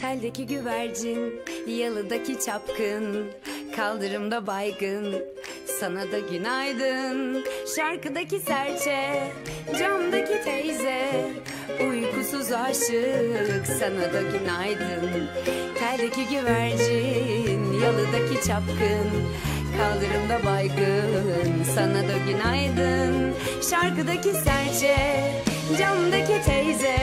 Teldeki güvercin, yalıdaki çapkın, kaldırımda baygın, sana da günaydın. Şarkıdaki serçe, camdaki teyze, uykusuz aşık, sana da günaydın. Teldeki güvercin, yalıdaki çapkın, kaldırımda baygın, sana da günaydın. Şarkıdaki serçe, camdaki teyze,